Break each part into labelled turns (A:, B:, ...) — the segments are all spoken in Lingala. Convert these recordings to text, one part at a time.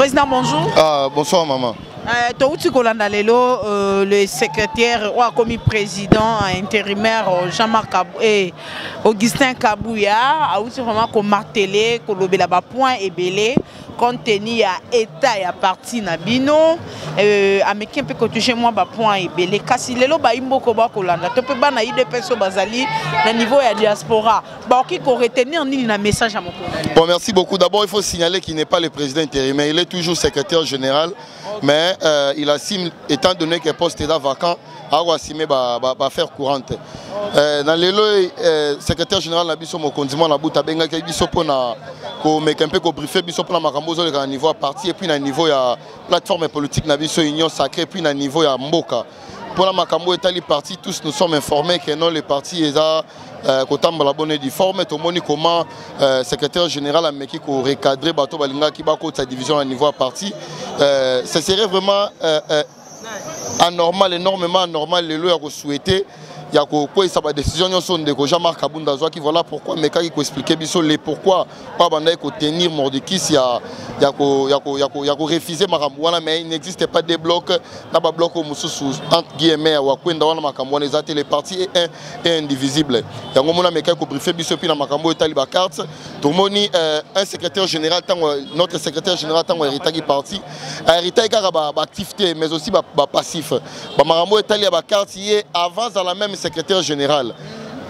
A: président, bonjour.
B: Ah, bonsoir, maman.
A: Euh, Touti Kolandalelo, euh, le secrétaire ou commis président intérimaire euh, Jean-Marc et eh, Augustin Kabuya awuti vraiment komartele kolobela bapoint ebele compte tenu ya état ya parti na bino euh, ameki mpe kotouche mwa bapoint ebele kasi lelo baimboko bakolanda to mpe bana idps oyo bazali na niveau ya diaspora bakoki koretenir nini na message ya mokolo
B: bon merci beaucoup d'abord il faut signaler qu'il n'est pas le président intérimaire il est toujours secrétaire général okay. mais euh, il assume étant donné que poste est vacant ako asime baaffaire courante eh, na lelo eh, secrétaire général na biso mokonzi mwana buta abengaki biso mpona komeka mpe kobriefe biso mpona makambo ozoleka na niveau ya parti epuis na niveau ya plateforme politique na biso union sacré epuis na niveau ya mboka mpona makambo etali parti tous nous sommes informés que non le parti eza euh, kotambola bone difforme tomoni comment euh, secrétaire général ameki korecadre bato balingaki bakotisa division na niveau ya parti euh, ce serait vraiment anormal énormément anormal lelo ya kosouhaite ya kokweyisa badécision nyonso ndeko jean marc abunda azwaki voilà pourquoi amekaki koexplike biso le pourquoi oyo abandaki kotenir mordikis ya, ya, ko, ya, ko, ya, ko, ya korefuse makambo wana mais il n'existe pas de bloc na babloc oyo mosusu entre guillemets ya wakwenda wana makambo wana eza te le parti est un et indivisible yango mona amekaki kobriefe biso epuis na makambo oyo etali bacarte tomoni euh, un secrétaire général ntango notre secrétaire général ntango aheritaki parti aheritaki kaka baactif te mais aussi bapassif bamakambo etali ya bacarte ye avant azala même secrétaire général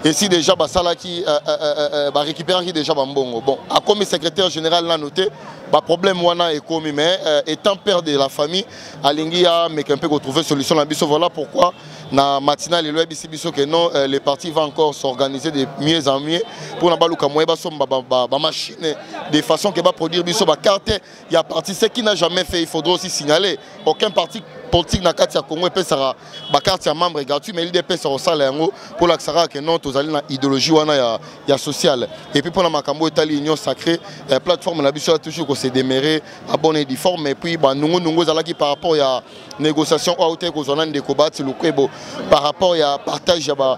B: esi déjà basalaki euh, euh, euh, barécupéraki déjà bambongo bon akomi secrétaire général nano te baproblème wana ekomi mais étant père de la famille alingi ameka mpe kotrouve solution na biso voilà pourquoi na matina lelo yebisi biso ke non le parti va encore s'organiser de mieux en mieux mpo na baluka moye basomba bamachine de façon ke baproduire biso bacarte Il y a parti, ce qui n'a jamais fait, il faudrait aussi signaler, aucun parti politique na kati ya Congo epesaka ba carte ya membre gratuit mais l'idée pesa osala yango pour la Xara que non tozali na idéologie wana ya ya sociale et puis pour la makambo etali union sacrée eh, plateforme na biso toujours ko se demeurer à bonne et forme et puis ba nungu nungu zalaki par rapport ya négociation au te ko zona ndeko bati lukwebo par rapport ya partage ya ba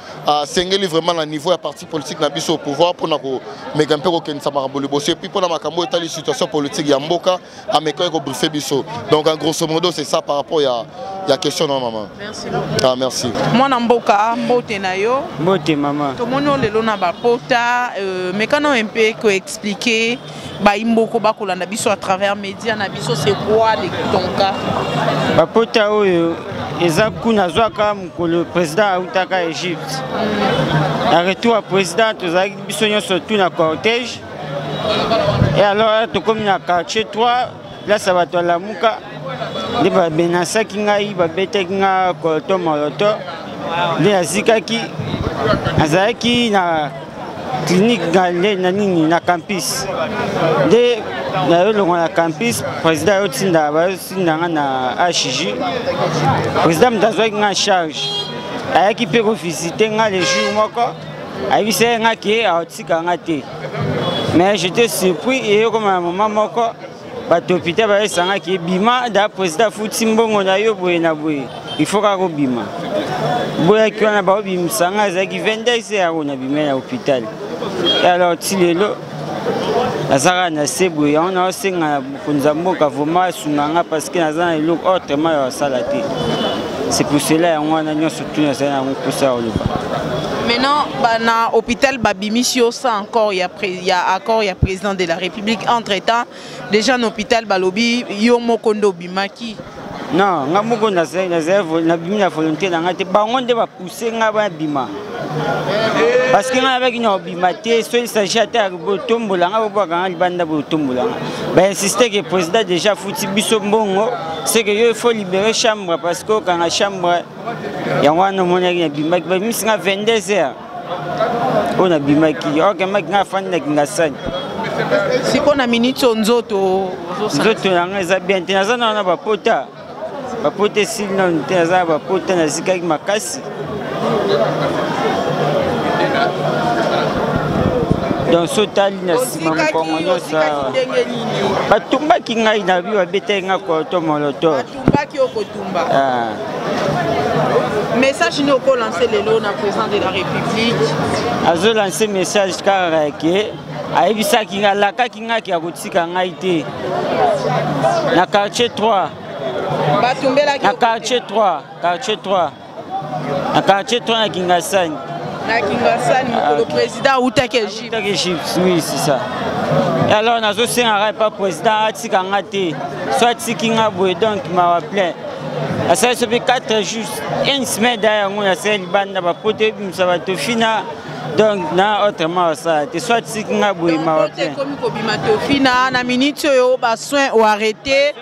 B: asengeli vraiment na niveau ya parti politique na biso au pouvoir mpona komeka mpe kokendisa makambo liboso epuis mpona makambo oyo etali situation politique ya mboka amekaki kobriefe biso donc en grosso modo c'est ça par rapport ya, ya question na mama
A: merci,
B: ah, merci.
A: mwana mboka mbote na yo
C: mbote mama
A: tomoni yo lelo na bapota euh, mekana mpe koexplike bayimboko bakolanda biso à travers média na biso c'est quoi le tonka
C: bapota oyo eza kuna azwaka mokolo président autaka egypte mm. na retour ya président tozalaki biso nyonso tu na cortège e alors tokomi na quartier 3 place ya bato ya lamuka nde babenasaki ngai babetaki nga koloto moloto nde nazikaki nazalaki na clinique na nde na nini na campus nde nayolongo na campus président ayotinda bayotinda nga na hg président moto azwaki nga charge ayaki mpe kovisite nga le jour moko ayebisaki nga ke aotika nga te mais j'étais surpris eyokoma na moma moko bato hôpital bayesangaki ebima da président afuti mbongo na yo boye na boye il faut kaka kobima boyaki wana baobimisa ngai ezalaki 22 yango nabima na hôpital alors ti lelo naza kaka na se boye yango naosenga na mokonzi ya mboka vraimen asunga ngai parce que naza na eloko autrement ya basala te c'est pour cela yango wana nyonso tuna ezali yango mposa ya koloba
A: maintenant na hôpital babimisi yo sans encore ya, ya accord ya président de la république entre temps déjà na hôpital balobi yo moko nde obimaki
C: non nga moko nabimi na volonté na ngai te bango nde bapousse ngai babima parce que ngai abaki na obima te soki isagi ata botombola ngai bobwaka ngai libanda botombola ngai bainsiste ke président déjà afuti biso mbongo seke yo il faut libere chambre parce que okanga chambre yango wana omonaki nabimaki babimisi nga 22 heures oyo nabimaki okemaki nga afandi na kingasani
A: sikoyo na minute oyo nzoto
C: nzoto yango eza bien te naza na wana bapota bapota esili nanu te naza na bapota nazikaki makasi donc so otali na nsima mokongo nyonso batumbaki ngai na bi babetaki ngai koloto moloto
A: otumbaki okotumba
C: ah.
A: message nini okolanse lelo na président de la république
C: azolanse message kaka ke ayebisaki nga alakaki nga ke akotika ngai te na quartier 3 na quartier 3 quartier 3 na quartier 3 na kingasani
A: na kingasani mokolo ah. président awutaki
C: egypteawutaki egypte oui c'est ça e alors nazosengaka epa président atika nga te so atiki nga boye donc mawa plein asali so mpe 4 jours une semaine da yango nasali libanda bapoto ebimisa bato fina donc na autre mawa sala te so atiki nga boye mawa plein
A: ekomi kobima tofina na minute oyo basoin oarrete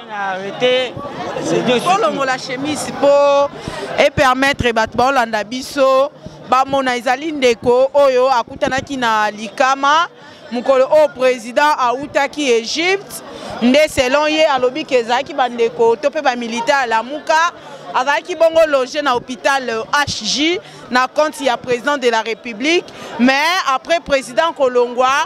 A: kolongola chemise mpo epermettre bato baolanda biso bamona ezali ndeko oyo akutanaki na likama mokolo oyo président autaki egypte nde selon ye alobi ke ezalaki bandeko to mpe bamilitaire ya lamuka azalaki bongo loge na hôpital hj na compte ya président de la république mais après président kolongwa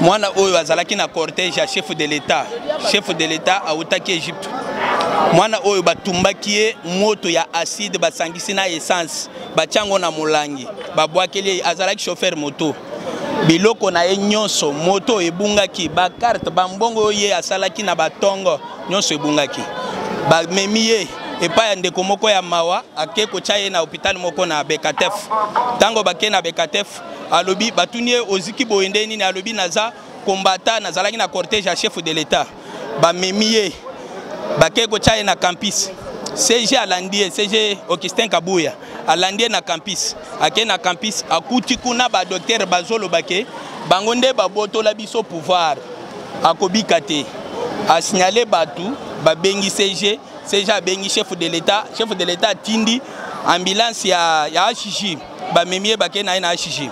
A: mwana
C: oyo
D: azalaki na cortège ya chef de l'etat chef de l'etat awutaki egypte mwana oyo batumbaki ye moto ya acide basangisi na essence batya yango na molangi babwakeli ye azalaki chauffeur moto biloko na ye nyonso moto ebungaki bakarte bambongo oyo ye asalaki na batongo nyonso ebungaki bamemi ye epai ya ndeko moko ya mawa ake kotya ye na hôpital moko na bekatef ntango bakei na bekatef alobi batuni ye oziki boye nde nini alobi naza kombata nazalaki na cortège ya chef de l'état bamemi ye bakei kotya ye na campus cg alandi ye cg augustin kabuya alandi ye na campus akei na campus akuti kuna badoktere bazoloba ke bango nde babotola biso pouvoir akobika te asignale bato babengi cg cg abengi chef de l'état chef de l'état atindi ambulance ya, ya hg bamemi ye bake na ye na hg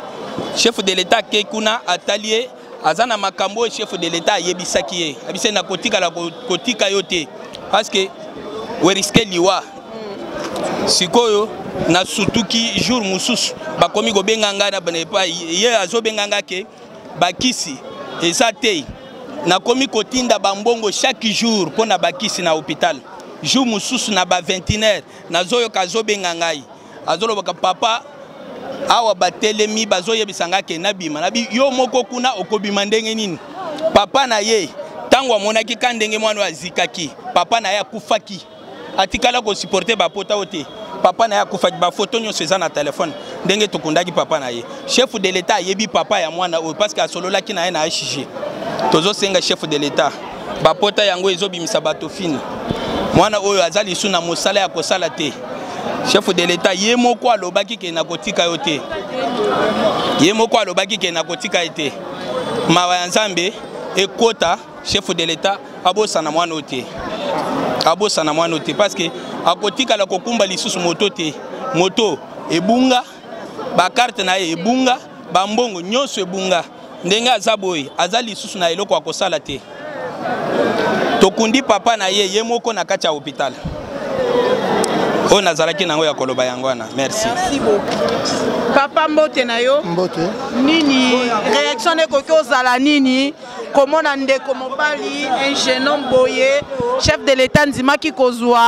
D: chef de l'etat ake kuna atali ye aza na makambo oyo chef de l'etat ayebisaki ye abise na kotikala kotika yo te parce que weriske liwa sikoyo nasutuki jour mosusu bakomi kobenga ngai na bana epai ye azobenga ngai ke bakisi eza te nakomi kotinda bambongo chaque jour mpo na bakisi na hôpital jour mosusu na ba 21 heure nazoyoka azobenga ngai azolobaka papa awa batelemi bazoyebisa nga ke nabima nabi yo moko kuna okobima ndenge nini papa na ye ntango amonaki ka ndenge mwana oyo azikaki papa na ye akufaki atikala kosuporte bapota oyo te papa na ye akufaki bafoto nyonso eza na telefone ndenge tokundaki papa na ye chef de l'etat ayebi papa ya mwana oyo parce que asololaki na ye na hg tozosenga chef de l'etat bapota yango ezobimisa bato fini mwana oyo aza lisu na mosala ya kosala te chef de l'etat ye moko alobaki ke nakotika yo te ye moko alobaki ke nakotika ye te mawa ya nzambe ekota chef de l'etat abosana mwana oyo te abosana mwana oyo te parce que akotikala kokumba lisusu moto te moto ebunga ba carte na ye ebunga ba mbongo nyonso ebunga ndenge aza boye aza lisusu na eloko ya kosala te tokundi papa na ye ye moko na kati ya hopital oyo nazalaki nango ya koloba yango wana merci
A: papa mbote na yo
E: mbote
A: nini réaction ekoki ozala nini komona ndeko mobali un jeune homme boye chef de l'état andimaki kozwa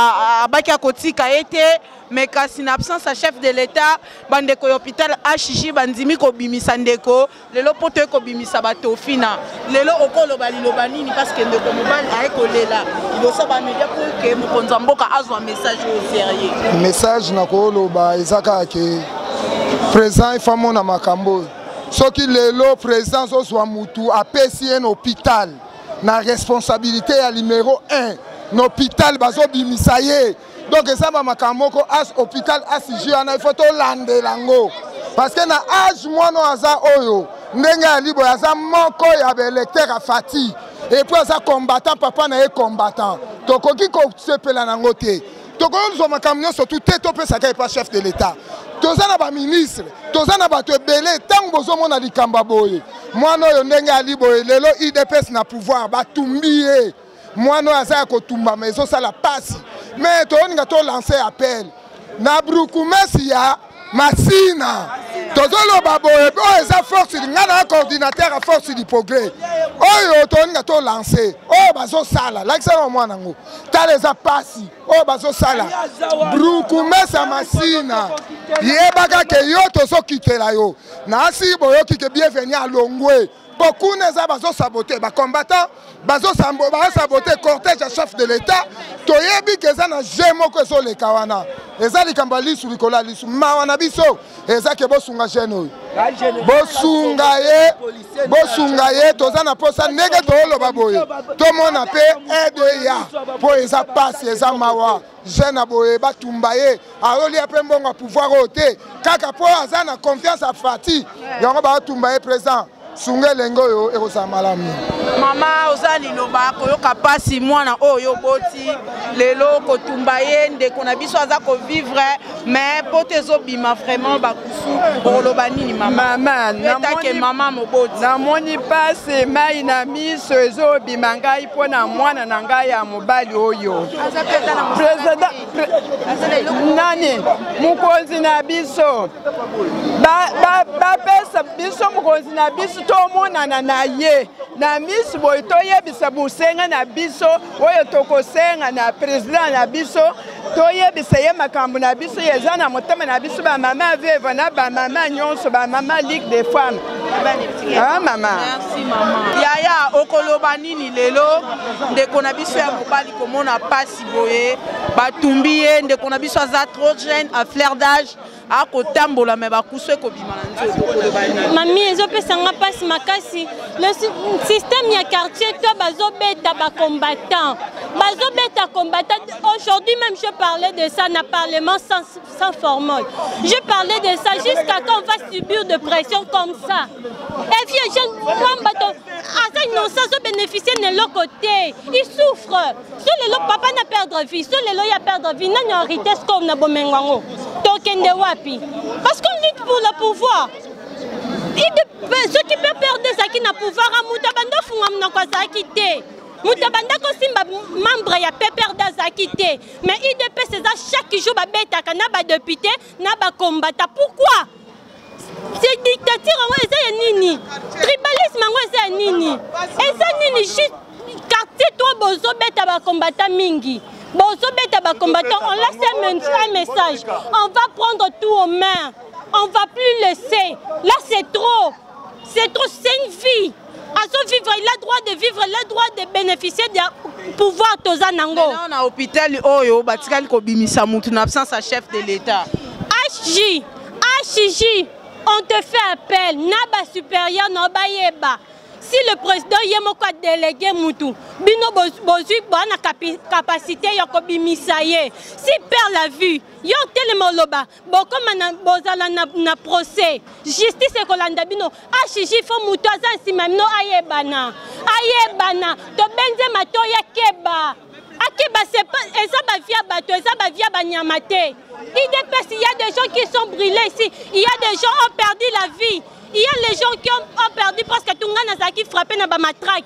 A: abaki akotika ye te mais kasi na absence ya chef de l'etat bandeko ya hôpital hj bandimi kobimisa ndeko lelo mpo toye kobimisa batofina lelo okoloba liloba nini parceke ndeko mobali aye kolela liboso bamedia mpo ke mokonzi ya mboka azwa message oyo serieux
E: message na koloba eza kaka ke président efamona makambo oyo soki lelo président azozwa motu apesi ye na hôpital na responsabilité ya numero 1 na hôpital bazobimisa ye donc eza ba makambo moko as hôpital asg wana ifo tolandela yango parce que na age mwana oyo aza oyo ndenge ya liboye aza moko ya baelecteur ya fati epuis aza combattant papa na ye combattant tokoki kosepela na yango te tokoki kozwa makambo nyonso tu te topesaka epa chef de l'état toza na baministre toza na bato ebele ntango bozomona likambo ya boye mwana oyo ndenge ali boye lelo idps na pouvoir batumbi ye mwana oyo aza ya kotumbama ezosala mpasi me toyoninga tolanse appel na brukumesi ya masina tozoloba boye oyo eza force ngai na coordinateur ya force du progrès oyo toninga tolanse oyo bazosala lakisaka mwana yango tala eza mpasi oyo bazosala brukumesa masina yebaka ke yo tozokitela yo nasi boyoki ke bienveni alongwe po kuna eza bazosabote bacombattant bazosambo bazosabote cortège ya chef de l'état toyebi ke eza na je moko ezoleka wana eza likambo ya lisu likolo ya lisu mawa na biso eza ke bosunga jeune oyo bosunga ye bosunga ye toza na mposa ndenge tooloba boye tomona mpe aide ya mpo eza mpasi eza mawa jeune ya boye batumba ye aolia mpe mbongo ya pouvoir oyo te kaka mpo aza na confiance ya fati yango baotumba ye présent sunga elenge oyo ekozala malamu
A: mama oza liloba koyoka mpasi mwana oyo oboti lelo kotumba ye ndeko na biso aza kovivre mais mpo te ezobima vraiment bokoloba nini mamamamamake mama moboti
F: namoni mpasi mai na miso ezobima ngai mpo na mwana na ngai ya mobali oyo nani mokonzi na biso bapesa biso mokonzi na biso tomonana na ye na miso boye toyebisa bosenga na biso oyo tokosenga na president na biso toyebisa ye makambo na biso eza na motema na biso bamama veve na bamama nyonso bamama ligue de femme ah, mama
A: yaya okoloba nini lelo ndeko na biso ya mobali komona mpasi boye batumbi ye ndeko na biso aza trop jeune a flair d'age akotambola me bakusu ekobima na nzoto
G: mami ezopesa nga mpasi makasi le système ya quartier to bazobeta bacombattant bazobeta combattant aujourd'hui même je parlais de ça na parlement sans, sans formol je parlais de ça jusqu'à quand on va subir de pression comme ça et vieux jeune mwambato aza innocent azobénéficie na eloko te il souffre so lelo papa na perdre vie so lelo ya perdre vie nani arite score na bomengo yango tokende wapi parce qu'on lutte pour le pouvoir soki pprd ezalaki na pouvoir a moto abanda ofunga monoko azalaki te moto abanda kosimba membre ya pprd azalaki te mais udps eza chaque jour babetaka na badepute na bakombata pourquoi dictature yango eza ya nini tribalisme yango eza ya nini eza nini juste quartier to bozobeta bakombata mingi bozobeta bakombatant on laisse un message on va prendre tout aux mains on va plus laisser là c'est trop C'est trop, c'est une vie. azo vivre il a droit de vivre il a droit de bénéficier de pouvoir toza nango
A: na hôpital oyo batikali kobimisa mutu na absence ya chef de l'état
G: hj hj on te fait appel na basupérieur na bayeba si le président ye moko adelege mutu bino bozwi boa na capacité ya kobimisa ye si perd la vue yo otelema oloba bokoma na bozala na, na procès justice ekolanda bino hg fo moto aza nsima bino ayebana ayebana tobenze matoya keba akeba eza bavi ya bato eza bavi ya banyama te idps il y a des gens qui sont brûlés ici il y a des gens ont perdu la vie il y a les gens qui ont, ont perdu presque tunga nazalaki frappe na
A: bamatrake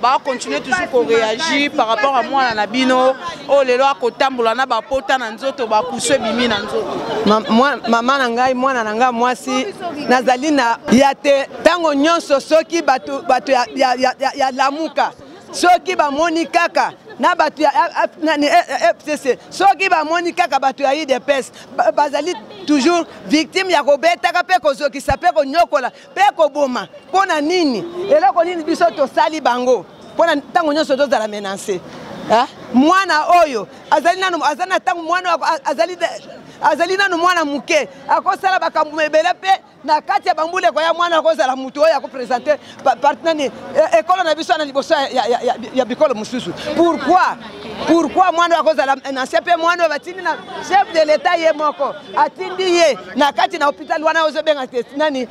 A: ba continuer toujours ko réagir par rapport à mwana na bino oyo lelo akotambola na bapota na nzoto bakusu ebimi na nzoto
F: mama na ngai mwana na ngai mwasi nazali na ya te ntango nyonso soki bato ya, ya, ya, ya, ya lamuka soki bamoni kaka na bato ya fcc eh, eh, eh, soki bamoni kaka bato ya idps bazali toujours victime ya kobetaka mpe kozokisa mpe konyokola mpe koboma mpo na nini eloko nini biso tosali bango mpo na ntango nyonso tozala menance mwana oyo azali nanu azali na ntango mwana azali azali nanu mwana moke akosala makambo ebele mpe na kati ya bambula ekoya mwana akozala motu oyo akopresente partenani e, ekolo na biso na liboso ya bikolo mosusu pourkui pourkui mwana oyo akozala nasie mpe mwana oyo batindi na chef de l'etat ye moko atindi ye na kati na hopital wana ozobenga te nani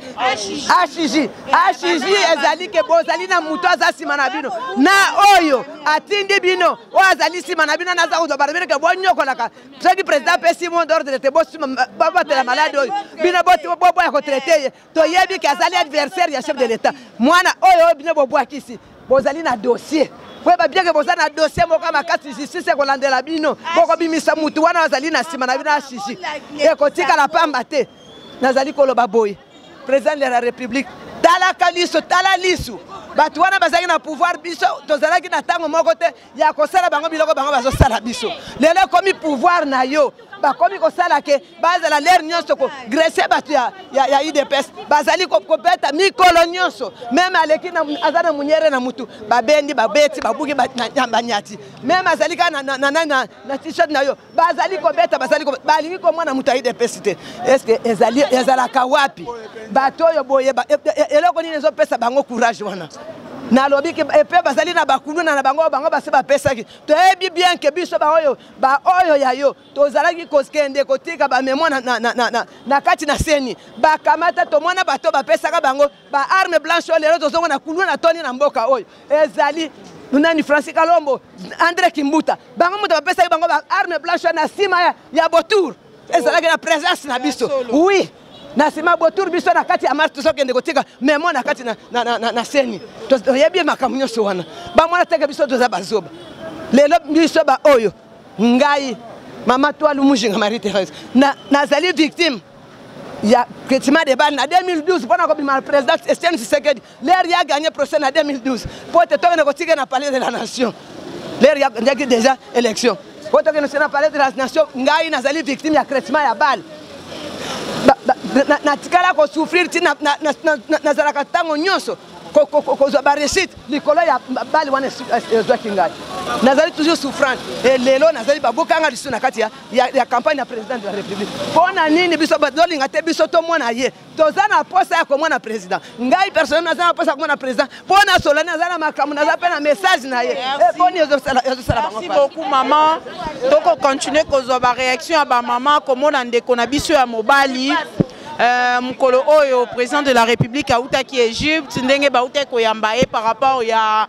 F: ashiji ashiji ezali ke bozali na moto aza nsima na bino na oyo atindi bino oyo azali nsima na bino naza koloba na bino ke bonyokolaka soki président apesi mot d'ordre te bobatela malade oyo bino boboya kotraite ye toyebi ke azali adversaire ya chef de l'etat mwana oyo bino bobwakisi bozali na dossier boyeba bieke boza na dossier moko makasi justice ekolandela bino bokobimisa ah, motu wana azali na nsima na bino ashishi ekotikala pamba te nazali koloba boye président de la république talaka liso tala lisu bato wana bazalaki na pouvoir biso tozalaki na ntango moko te ya kosala bango biloko bango bazosala biso lelo ekomi pouvoir na yo bakomi kosala ke bazala lere nyonso kogrese bato ya, ya, ya udps bazali kobeta mikolo nyonso meme aleki na, aza na munyere na mutu babendi babeti babuki banyati meme azali kaka na, na, na, na, na, na t-shirt na yo bazali kobeta bazali kobeta balingi ko mwana moto aidepesi te estce ezali ezalaka wapi bato oyo boye e, e, e, eloko nini ezopesa bango courage wana nalobi epe bazali na bakuluna na bango bango basi bapesaki toyebi bien ke biso baoyo baoyo ya yo tozalaki kokende kotika bamemo na, na, na, na, na kati na seni bakamata tomona bato bapesaka bango ba arme blanche oyo lelo tozongo na kuluna na toni na mboka oyo ezali nani francis kalombo andre kimbuta bango moto bapesaki bango ba arme blanche oyo na nsima ya, ya botour ezalaki na presence na biso oui na nsima botour biso na kati ya marche tozokende kotika memo na kati na, na, na, na, na seni toyebi makambo nyonso wana bamona teke biso toza bazoba lelo biso baoyo ngai mama twalu mujinga marie therese nazali na victime ya Ketima de Bali na 2012 mpona kobima président Estienne Tshisekedi ler ya gagné procès na 2012 mpo te tokende kotika na palais de la nation ler ya ndeki déjà élection mpo tokende se na palais de la nation ngai nazali victime ya Ketima ya Bali natikala kosouffrir ti nazalaka ntango nyonso kozwa baresite likolo ya bali wana ezwaki ngai nazali toujours souffrante e lelo nazali babokanga lisusu na kati ya ya, ya campagne ya président de la république mpo na nini biso tolinga te biso tomona ye toza na posa ya komona président ngai personnel naza na posa ya komona président mpo na solani aza na makambo naza mpe na message na ye boni ezosala
A: bangobeaucoup mama tokocontinue kozwa baréaction ya bamama komona ndeko na biso ya mobali Euh, mokolo oyo président de la république autaki egypte ndenge bautaki koyamba ye par rapport ya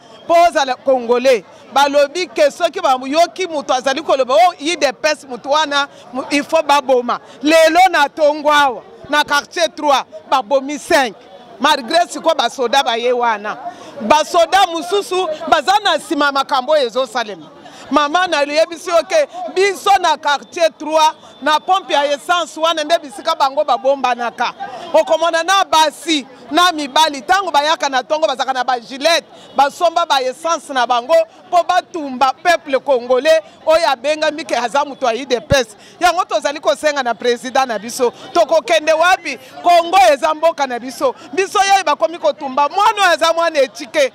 H: mpo ozala congolais balobi ke soki bayoki moto azali koloba o oh, idps moto wana il faut baboma lelo na tongo awa na quartier 3 babomi 5 malgré sikoyo basoda baye wana basoda mosusu baza na nsima makambo oyo ezosalema mama nayebisi yo ke biso na quartier 3 na pompe ya essence wana nde bisika bango babombanaka okomona na basi na mibali ntango bayaka na ntongo bazalaka na bagilete basomba ba essence na bango mpo batumba peuple congolais oyo abengami ke aza moto ya udps yango tozali kosenga na président na biso tokokende wapi congo eza mboka na biso biso yei bakomi kotumba mwana oyo aza mwana etike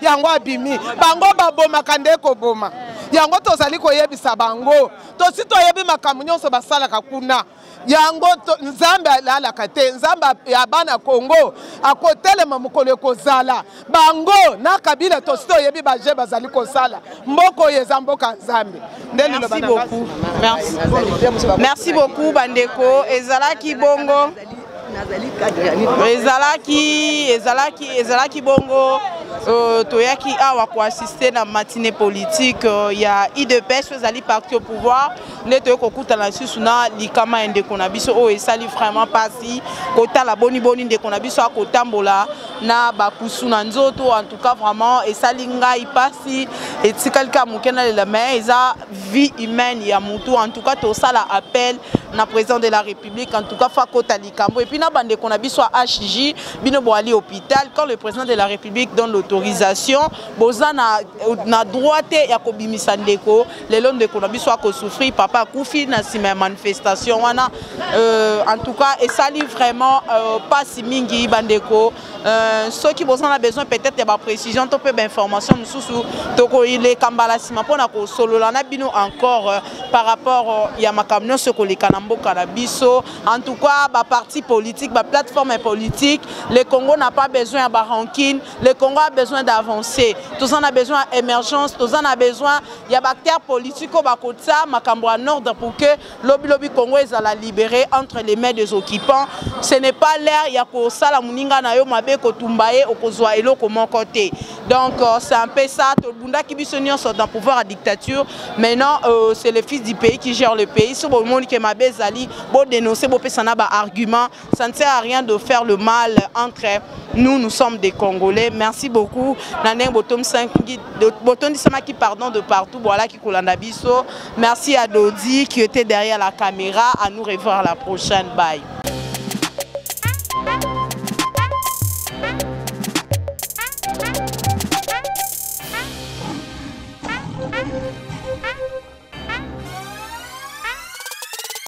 H: yango abimi bango babomaka nde koboma yango tozali koyebisa bango tosi toyebi makambo nyonso basalaka kuna yango nzambe alalaka te nzambe ya bana kongo akotelema mokolo ekozala bango na kabila tosi toyebi baje bazali kosala mboka oyo eza mboka nzambe nde liloba
A: merci beaucoup bandeko ezalaki bongo ezalaki ezalaki ezalaki bongo euh, toyaki awa koassiste na matine politique euh, ya idps oyo ezali parti au pouvoir nde toyei kokutana lisusu na likama ya ndeko na biso oyo esali vraiment mpasi kotala boniboni ndeko na biso akotambola na bapusu na nzoto en tout cas vraiment esali ngai mpasi etikali kaka moke nalela mai eza vie humaine ya motu en tout cas tosala appel na président de la république public en tout cas fa kota likambo et puis na bande qu'on a biso à HJ bino bo ali hôpital quand le président de la République donne l'autorisation boza na na droite ya ko bimisa ndeko le long de qu'on a biso ko souffrir papa kufi na sima manifestation wana euh, en tout cas et sali vraiment euh, pas si mingi bandeko Euh, soki boza na besoin peut-être ya baprécision to mpe bainformation mosusu tokoleka mbala nsima mpo na kosolola na bino encore euh, par rapport euh, ya makambo nyonso ekoleka na mboka na biso en tout cas baparti politique baplateforme politique le congo n'a pas besoin ya barankine le congo a besoin d'avancer toza na besoin ya émergence toza na besoin ya baacteur politique oyo bakotia makambo en ordre pour que lobi lobi Congo ezala libéré entre les mains des occupants ce n'est pas l'air ya kosala muninga na yo mabe kotumba ye okozwa eloko moko te donc euh, c'est un peu ça tobundaki biso nyonso dans pouvoir ya dictature maintenant euh, c'est le fils du pays qui gère le pays so bomoni ke mabe ezali bo dénoncer bopesa na ba argument ça ne sert à rien de faire le mal entre nous nous sommes des congolais merci beaucoup beaucoup na ndenge botondisamaki pardon de partout boalaki kolanda biso merci à dodi qui était derrière la caméra à nous revoir à la prochaine bye